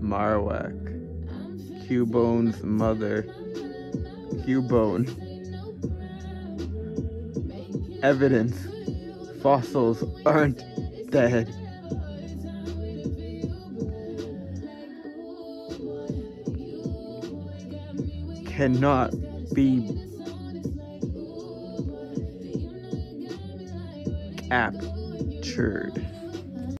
Marowak. Cubone's mother. Cubone. Evidence. Fossils aren't dead. Cannot be captured.